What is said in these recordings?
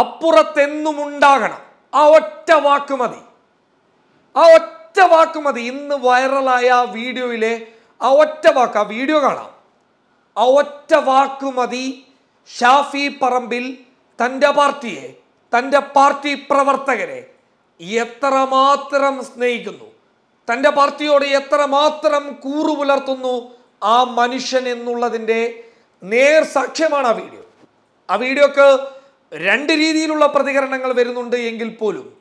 അപ്പുറത്തെന്നും ഉണ്ടാകണം ആ ഒറ്റ വാക്ക് മതി. ആ ഒറ്റ വാക്ക് മതി. ഇന്ന് വൈറലായ ആ വീഡിയോയിലെ ആ ഒറ്റ വാക്ക് ആ വീഡിയോ കാണാം. ആ ഒറ്റ വാക്ക് മതി ഷാഫി പറമ്പിൽ തന്റെ പാർട്ടിയെ തന്റെ പാർട്ടി പ്രവർത്തകരെ എത്രമാത്രം സ്നേഹിക്കുന്നു. തന്റെ പാർട്ടിയോട് എത്രമാത്രം കൂറു പുലർത്തുന്നു ആ മനുഷ്യൻ എന്നുള്ളതിന്റെ നേർ സാക്ഷ്യമാണ് ആ വീഡിയോ. ആ വീഡിയോക്ക് രണ്ട് രീതിയിലുള്ള പ്രതികരണങ്ങൾ വരുന്നുണ്ട് എങ്കിൽ പോലും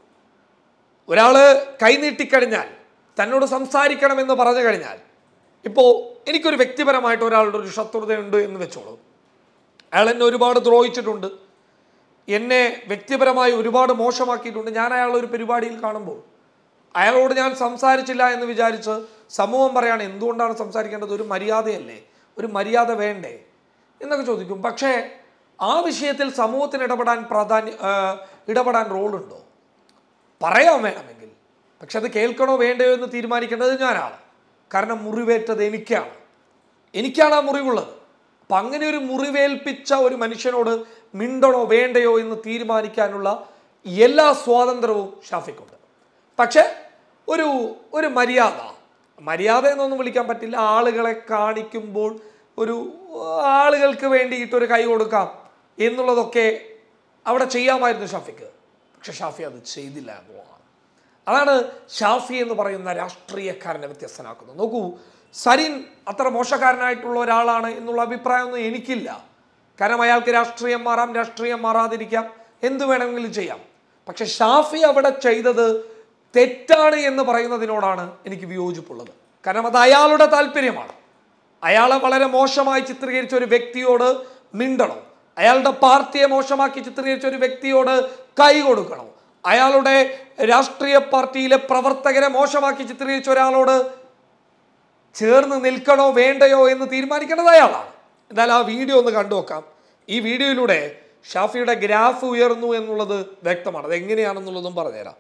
ഒരാൾ കൈനീട്ടിക്കഴിഞ്ഞാൽ തന്നോട് സംസാരിക്കണമെന്ന് പറഞ്ഞു കഴിഞ്ഞാൽ ഇപ്പോൾ എനിക്കൊരു വ്യക്തിപരമായിട്ട് ഒരാളുടെ ഒരു ശത്രുതയുണ്ട് എന്ന് വെച്ചോളൂ. അയാൾ എന്നെ ഒരുപാട് ദ്രോഹിച്ചിട്ടുണ്ട്. എന്നെ വ്യക്തിപരമായി ഒരുപാട് മോശമാക്കിയിട്ടുണ്ട്. ഞാൻ അയാളെ ഒരു പരിപാടിയിൽ കാണുമ്പോൾ അയാളോട് ഞാൻ സംസാരിച്ചില്ല എന്ന് വിചാരിച്ച് സമൂഹം പറയാണ് എന്തുകൊണ്ടാണ് സംസാരിക്കേണ്ടത്? ഒരു മര്യാദയല്ലേ? ഒരു മര്യാദ വേണ്ടേ? എന്നൊക്കെ ചോദിക്കും. പക്ഷേ ആ വിഷയത്തിൽ സമൂഹത്തിന് ഇടപെടാൻ പ്രാധാന്യ ഇടപെടാൻ റോളുണ്ടോ? പറയാൻ വേണമെങ്കിൽ. പക്ഷെ അത് കേൾക്കണോ വേണ്ടയോ എന്ന് തീരുമാനിക്കേണ്ടത് ഞാനാണ്. കാരണം മുറിവേറ്റത് എനിക്കാണ്. എനിക്കാണ് ആ മുറിവുള്ളത്. അപ്പം അങ്ങനെ ഒരു മുറിവേൽപ്പിച്ച ഒരു മനുഷ്യനോട് മിണ്ടണോ വേണ്ടയോ എന്ന് തീരുമാനിക്കാനുള്ള എല്ലാ സ്വാതന്ത്ര്യവും ഷാഫിക്കുണ്ട്. പക്ഷേ ഒരു ഒരു മര്യാദ. മര്യാദ എന്നൊന്നും വിളിക്കാൻ പറ്റില്ല. ആളുകളെ കാണിക്കുമ്പോൾ ഒരു ആളുകൾക്ക് വേണ്ടിയിട്ടൊരു കൈ കൊടുക്കാം. എന്നുള്ളതൊക്കെ അവിടെ ചെയ്യാമായിരുന്നു ഷാഫിക്ക്. പക്ഷെ ഷാഫി അത് ചെയ്തില്ല എന്നുള്ളതാണ്. അതാണ് ഷാഫി എന്ന് പറയുന്ന രാഷ്ട്രീയക്കാരനെ വ്യത്യസ്തനാക്കുന്നത്. നോക്കൂ സരിൻ അത്ര മോശക്കാരനായിട്ടുള്ള ഒരാളാണ് എന്നുള്ള അഭിപ്രായമൊന്നും എനിക്കില്ല. കാരണം അയാൾക്ക് രാഷ്ട്രീയം മാറാം രാഷ്ട്രീയം മാറാതിരിക്കാം. എന്ത് വേണമെങ്കിലും ചെയ്യാം. പക്ഷെ ഷാഫി അവിടെ ചെയ്തത് തെറ്റാണ് എന്ന് പറയുന്നതിനോടാണ് എനിക്ക് വിയോജിപ്പുള്ളത്. കാരണം അത് അയാളുടെ താല്പര്യമാണ്. അയാളെ വളരെ മോശമായി ചിത്രീകരിച്ച ഒരു വ്യക്തിയോട് മിണ്ടണം. അയാളുടെ പാർട്ടിയെ മോശമാക്കി ചിത്രീകരിച്ച ഒരു വ്യക്തിയോട് കൈ കൊടുക്കണോ. അയാളുടെ രാഷ്ട്രീയ പാർട്ടിയിലെ പ്രവർത്തകരെ മോശമാക്കി ചിത്രീകരിച്ച ഒരാളോട് ചേർന്ന് നിൽക്കണോ വേണ്ടയോ എന്ന് തീരുമാനിക്കേണ്ടത് അയാളാണ്. എന്നാൽ ആ വീഡിയോ ഒന്ന് കണ്ടു നോക്കാം. ഈ വീഡിയോയിലൂടെ ഷാഫിയുടെ ഗ്രാഫ് ഉയർന്നു എന്നുള്ളത് വ്യക്തമാണ്. അത് എങ്ങനെയാണെന്നുള്ളതും പറഞ്ഞുതരാം.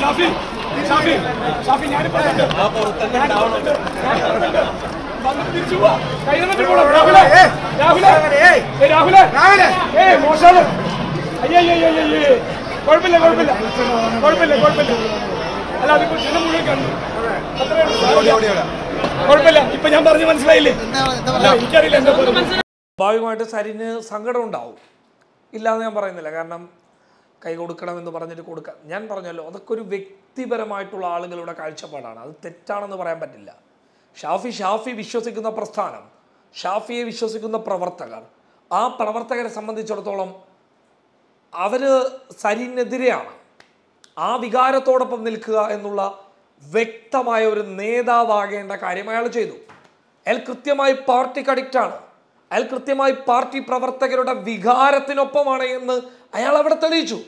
ഷാഫി ഷാഫി ഷാഫി തിരിച്ചു പോവാ. രാഹുലേ രാഹുലേ രാഹുലേ മോശമാണ് കുഴപ്പമില്ല കുഴപ്പമില്ല കുഴപ്പമില്ല കുഴപ്പമില്ല അല്ല അതിപ്പോ മുഴുവൻ കണ്ടു. കുഴപ്പമില്ല ഇപ്പൊ ഞാൻ പറഞ്ഞു മനസ്സിലായില്ലേ എനിക്കറിയില്ല എന്താ സ്വാഭാവികമായിട്ട് സരിന് സങ്കടം ഉണ്ടാവും. ഇല്ലാന്ന് ഞാൻ പറയുന്നില്ല. കാരണം കൈ കൊടുക്കണമെന്ന് പറഞ്ഞിട്ട് കൊടുക്കാം. ഞാൻ പറഞ്ഞല്ലോ അതൊക്കെ ഒരു വ്യക്തിപരമായിട്ടുള്ള ആളുകളുടെ കാഴ്ചപ്പാടാണ്. അത് തെറ്റാണെന്ന് പറയാൻ പറ്റില്ല. ഷാഫി ഷാഫി വിശ്വസിക്കുന്ന പ്രസ്ഥാനം ഷാഫിയെ വിശ്വസിക്കുന്ന പ്രവർത്തകർ ആ പ്രവർത്തകരെ സംബന്ധിച്ചിടത്തോളം അവർ സരിനെതിരെയാണ് ആ വികാരത്തോടൊപ്പം നിൽക്കുക എന്നുള്ള വ്യക്തമായ ഒരു നേതാവാകേണ്ട കാര്യം അയാൾ ചെയ്തു. അയാൾ കൃത്യമായി പാർട്ടിക്ക് അഡിക്റ്റാണ് അയാൾ കൃത്യമായി പാർട്ടി പ്രവർത്തകരുടെ വികാരത്തിനൊപ്പമാണ് എന്ന് അയാൾ അവിടെ തെളിയിച്ചു.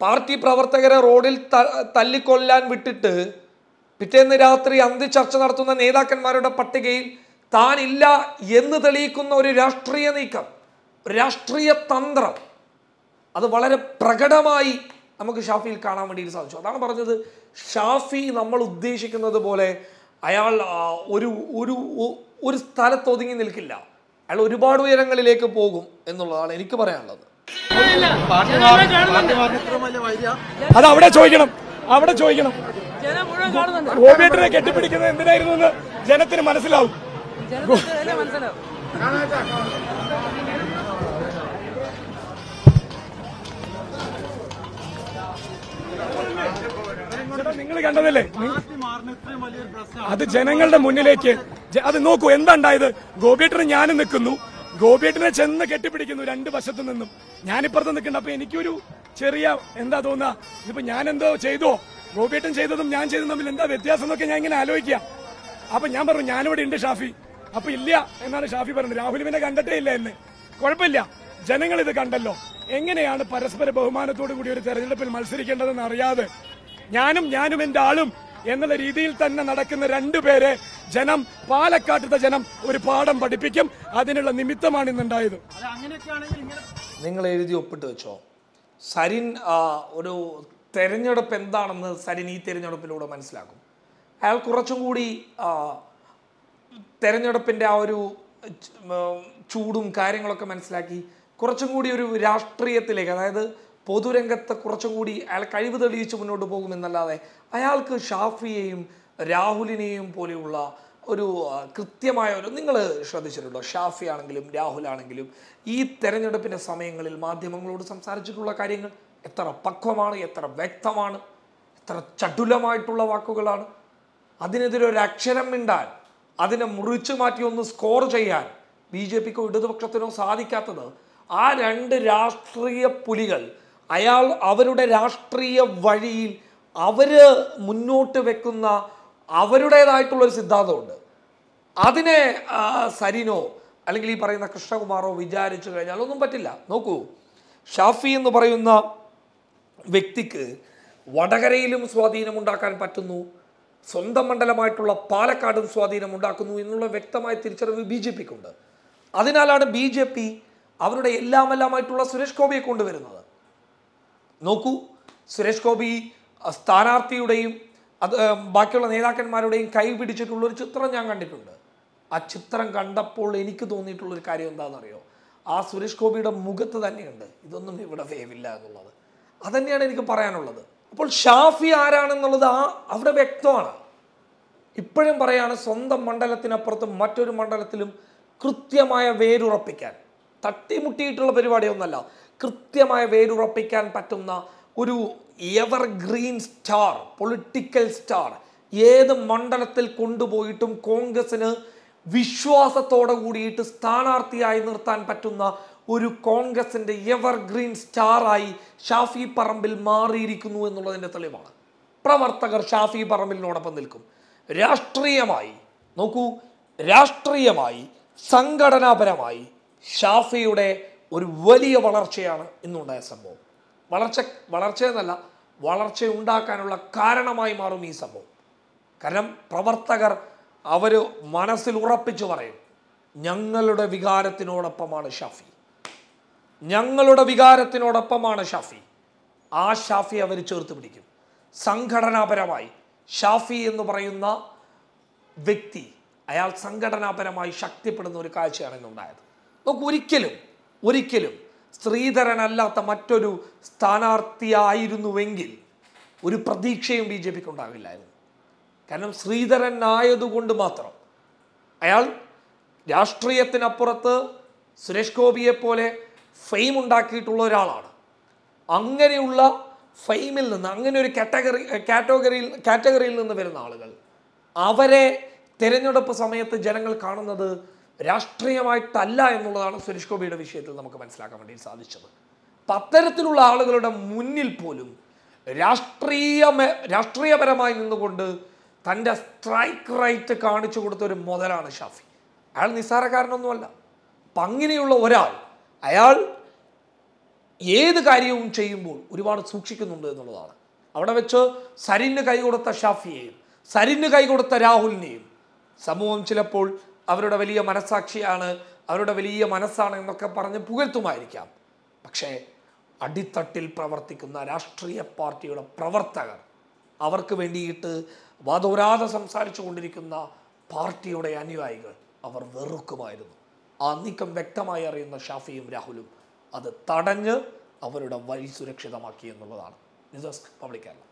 പാർട്ടി പ്രവർത്തകരെ റോഡിൽ തല്ലിക്കൊല്ലാൻ വിട്ടിട്ട് പിറ്റേന്ന് രാത്രി അന്തിച്ചർച്ച നടത്തുന്ന നേതാക്കന്മാരുടെ പട്ടികയിൽ താനില്ല എന്ന് തെളിയിക്കുന്ന ഒരു രാഷ്ട്രീയ നീക്കം രാഷ്ട്രീയ തന്ത്രം അത് വളരെ പ്രകടമായി നമുക്ക് ഷാഫിയിൽ കാണാൻ വേണ്ടി സാധിച്ചു. അതാണ് പറഞ്ഞത് ഷാഫി നമ്മൾ ഉദ്ദേശിക്കുന്നത് പോലെ അയാൾ ഒരു ഒരു ഒരു സ്ഥലത്ത് ഒതുങ്ങി നിൽക്കില്ല. അയാൾ ഒരുപാട് ഉയരങ്ങളിലേക്ക് പോകും എന്നുള്ളതാണ് എനിക്ക് പറയാനുള്ളത്. അത് അവിടെ ചോദിക്കണം. അവിടെ ചോദിക്കണം. കെട്ടിപ്പിടിക്കുന്നത് എന്തിനായിരുന്നു എന്ന് ജനത്തിന് മനസ്സിലാവും. നിങ്ങൾ കണ്ടതല്ലേ? അത് ജനങ്ങളുടെ മുന്നിലേക്ക് അത് നോക്കൂ എന്താ ഉണ്ടായത്? ഗോപിയേട്ടന് ഞാനും നിൽക്കുന്നു. ഗോപിയേട്ടനെ ചെന്ന് കെട്ടിപ്പിടിക്കുന്നു രണ്ട് വശത്തു നിന്നും. ഞാനിപ്പുറത്ത് നിൽക്കുന്നുണ്ട്. അപ്പൊ എനിക്കൊരു ചെറിയ എന്താ തോന്നാ? ഇതിപ്പോ ഞാൻ എന്തോ ചെയ്തോ? ഗോപിയേട്ടൻ ചെയ്തതും ഞാൻ ചെയ്തതും തമ്മിൽ എന്താ വ്യത്യാസം എന്നൊക്കെ ഞാൻ ഇങ്ങനെ ആലോചിക്കുക. അപ്പൊ ഞാൻ പറഞ്ഞു ഞാനിവിടെ ഉണ്ട് ഷാഫി. അപ്പൊ ഇല്ല എന്നാണ് ഷാഫി പറഞ്ഞത്. രാഹുൽ പിന്നെ കണ്ടിട്ടേ ഇല്ല എന്ന് കുഴപ്പമില്ല. ജനങ്ങൾ ഇത് കണ്ടല്ലോ. എങ്ങനെയാണ് പരസ്പര ബഹുമാനത്തോടു കൂടി ഒരു തെരഞ്ഞെടുപ്പിൽ മത്സരിക്കേണ്ടതെന്ന് അറിയാതെ ഞാനും ഞാനും എന്റെ ആളും എന്നുള്ള രീതിയിൽ തന്നെ നടക്കുന്ന രണ്ടുപേരെ ജനം പാലക്കാട്ടത്തെ ജനം ഒരു പാഠം പഠിപ്പിക്കും. അതിനുള്ള നിമിത്തമാണ് ഇന്നുണ്ടായത്. നിങ്ങൾ എഴുതി ഒപ്പിട്ട് വെച്ചോ? സരിൻ ഒരു തെരഞ്ഞെടുപ്പ് എന്താണെന്ന് സരിൻ ഈ തെരഞ്ഞെടുപ്പിലൂടെ മനസ്സിലാക്കും. അയാൾ കുറച്ചും കൂടി തെരഞ്ഞെടുപ്പിന്റെ ആ ഒരു ചൂടും കാര്യങ്ങളൊക്കെ മനസ്സിലാക്കി കുറച്ചും കൂടി ഒരു രാഷ്ട്രീയത്തിലേക്ക് അതായത് പൊതുരംഗത്ത് കുറച്ചും കൂടി അയാൾ കഴിവ് തെളിയിച്ച് മുന്നോട്ട് പോകുമെന്നല്ലാതെ അയാൾക്ക് ഷാഫിയെയും രാഹുലിനെയും പോലെയുള്ള ഒരു കൃത്യമായ ഒരു നിങ്ങൾ ശ്രദ്ധിച്ചിട്ടുണ്ടോ? ഷാഫി ആണെങ്കിലും രാഹുൽ ആണെങ്കിലും ഈ തെരഞ്ഞെടുപ്പിന്റെ സമയങ്ങളിൽ മാധ്യമങ്ങളോട് സംസാരിച്ചിട്ടുള്ള കാര്യങ്ങൾ എത്ര പക്വമാണ് എത്ര വ്യക്തമാണ് എത്ര ചടുലമായിട്ടുള്ള വാക്കുകളാണ്. അതിനെതിരെ ഒരു അക്ഷരം മിണ്ടാൻ അതിനെ മുറിച്ചു മാറ്റി ഒന്ന് സ്കോർ ചെയ്യാൻ ബി ജെ പിക്കോ ഇടതുപക്ഷത്തിനോ സാധിക്കാത്തത് ആ രണ്ട് രാഷ്ട്രീയ പുലികൾ അയാൾ അവരുടെ രാഷ്ട്രീയ വഴിയിൽ അവർ മുന്നോട്ട് വെക്കുന്ന അവരുടേതായിട്ടുള്ളൊരു സിദ്ധാന്തമുണ്ട്. അതിനെ സരിനോ അല്ലെങ്കിൽ ഈ പറയുന്ന കൃഷ്ണകുമാറോ വിചാരിച്ചു കഴിഞ്ഞാൽ ഒന്നും പറ്റില്ല. നോക്കൂ ഷാഫി എന്ന് പറയുന്ന വ്യക്തിക്ക് വടകരയിലും സ്വാധീനമുണ്ടാക്കാൻ പറ്റുന്നു സ്വന്തം മണ്ഡലമായിട്ടുള്ള പാലക്കാടും സ്വാധീനമുണ്ടാക്കുന്നു എന്നുള്ള വ്യക്തമായ തിരിച്ചറിവ് ബി ജെ പിക്കുണ്ട്. അതിനാലാണ് ബി ജെ പി അവരുടെ എല്ലാമെല്ലാമായിട്ടുള്ള സുരേഷ് ഗോപിയെ കൊണ്ടുവരുന്നത്. നോക്കൂ. സുരേഷ് ഗോപി സ്ഥാനാർത്ഥിയുടെയും അത് ബാക്കിയുള്ള നേതാക്കന്മാരുടെയും കൈ പിടിച്ചിട്ടുള്ള ഒരു ചിത്രം ഞാൻ കണ്ടിട്ടുണ്ട്. ആ ചിത്രം കണ്ടപ്പോൾ എനിക്ക് തോന്നിയിട്ടുള്ളൊരു കാര്യം എന്താണെന്നറിയോ? ആ സുരേഷ് ഗോപിയുടെ മുഖത്ത് തന്നെയുണ്ട്. ഇതൊന്നും ഇവിടെ വേവില്ല എന്നുള്ളത്. അതന്നെയാണ് എനിക്ക് പറയാനുള്ളത്. അപ്പോൾ ഷാഫി ആരാണെന്നുള്ളത് ആ അവിടെ വ്യക്തമാണ്. ഇപ്പോഴും പറയാണ് സ്വന്തം മണ്ഡലത്തിനപ്പുറത്തും മറ്റൊരു മണ്ഡലത്തിലും കൃത്യമായ വേരുറപ്പിക്കാൻ. തട്ടിമുട്ടിയിട്ടുള്ള പരിപാടിയൊന്നല്ല. കൃത്യമായ വേരുറപ്പിക്കാൻ പറ്റുന്ന ഒരു ever green star political star ഏത് മണ്ഡലത്തിൽ കൊണ്ടുപോയിട്ടും കോൺഗ്രസിന് വിശ്വാസത്തോടെ കൂടിയിട്ട് സ്ഥാനാർത്ഥിയായി നിർത്താൻ പറ്റുന്ന ഒരു കോൺഗ്രസിന്റെ എവർഗ്രീൻ സ്റ്റാറായി ഷാഫി പറമ്പിൽ മാറിയിരിക്കുന്നു എന്നുള്ളതിന്റെ തെളിവാണ്. പ്രവർത്തകർ ഷാഫി പറമ്പിലിനോടൊപ്പം നിൽക്കും. രാഷ്ട്രീയമായി നോക്കൂ രാഷ്ട്രീയമായി സംഘടനാപരമായി ഷാഫിയുടെ ഒരു വലിയ വളർച്ചയാണ് ഇന്നുണ്ടായ സംഭവം. വളർച്ച വളർച്ച എന്നല്ല വളർച്ച ഉണ്ടാക്കാനുള്ള കാരണമായി മാറും ഈ സംഭവം. കാരണം പ്രവർത്തകർ അവർ മനസ്സിൽ ഉറപ്പിച്ചു പറയും ഞങ്ങളുടെ വികാരത്തിനോടൊപ്പമാണ് ഷാഫി. ഞങ്ങളുടെ വികാരത്തിനോടൊപ്പമാണ് ഷാഫി. ആ ഷാഫി അവർ ചേർത്ത് പിടിക്കും. സംഘടനാപരമായി ഷാഫി എന്ന് പറയുന്ന വ്യക്തി അയാൾ സംഘടനാപരമായി ശക്തിപ്പെടുന്ന ഒരു കാഴ്ചയാണ് ഇന്നുണ്ടായത്. നമുക്ക് ഒരിക്കലും ഒരിക്കലും ശ്രീധരനല്ലാത്ത മറ്റൊരു സ്ഥാനാർത്ഥിയായിരുന്നുവെങ്കിൽ ഒരു പ്രതീക്ഷയും ബി ജെ പിക്ക് ഉണ്ടാകില്ലായിരുന്നു കാരണം ശ്രീധരൻ ആയതുകൊണ്ട് മാത്രം അയാൾ രാഷ്ട്രീയത്തിനപ്പുറത്ത് സുരേഷ് ഗോപിയെ പോലെ ഫെയിം ഉണ്ടാക്കിയിട്ടുള്ള ഒരാളാണ്. അങ്ങനെയുള്ള ഫെയിമിൽ നിന്ന് അങ്ങനെ ഒരു കാറ്റഗറി കാറ്റഗറിയിൽ കാറ്റഗറിയിൽ നിന്ന് വരുന്ന ആളുകൾ അവരെ തിരഞ്ഞെടുപ്പ് സമയത്ത് ജനങ്ങൾ കാണുന്നത് രാഷ്ട്രീയമായിട്ടല്ല എന്നുള്ളതാണ് സുരേഷ് ഗോപിയുടെ വിഷയത്തിൽ നമുക്ക് മനസ്സിലാക്കാൻ വേണ്ടി സാധിച്ചത്. പത്തരത്തിലുള്ള ആളുകളുടെ മുന്നിൽ പോലും രാഷ്ട്രീയ രാഷ്ട്രീയപരമായി നിന്നുകൊണ്ട് തന്റെ സ്ട്രൈക്ക് റൈറ്റ് കാണിച്ചു കൊടുത്ത ഒരു മുതലാണ് ഷാഫി. അയാൾ നിസ്സാരക്കാരനൊന്നുമല്ല. അപ്പം അങ്ങനെയുള്ള ഒരാൾ അയാൾ ഏത് കാര്യവും ചെയ്യുമ്പോൾ ഒരുപാട് സൂക്ഷിക്കുന്നുണ്ട് എന്നുള്ളതാണ്. അവിടെ വെച്ച് സരിന് കൈ കൊടുത്ത ഷാഫിയെയും സരിന് കൈ കൊടുത്ത രാഹുലിനെയും സമൂഹം ചിലപ്പോൾ അവരുടെ വലിയ മനസ്സാക്ഷിയാണ് അവരുടെ വലിയ മനസ്സാണ് എന്നൊക്കെ പറഞ്ഞ് പുകഴ്ത്തുമായിരിക്കാം. പക്ഷേ അടിത്തട്ടിൽ പ്രവർത്തിക്കുന്ന രാഷ്ട്രീയ പാർട്ടിയുടെ പ്രവർത്തകർ അവർക്ക് വേണ്ടിയിട്ട് വാദോരാതെ സംസാരിച്ചു കൊണ്ടിരിക്കുന്ന പാർട്ടിയുടെ അനുയായികൾ അവർ വെറുക്കുമായിരുന്നു. ആ നീക്കം വ്യക്തമായി അറിയുന്ന ഷാഫിയും രാഹുലും അത് തടഞ്ഞ് അവരുടെ വഴി സുരക്ഷിതമാക്കി എന്നുള്ളതാണ്. News desk public Kerala.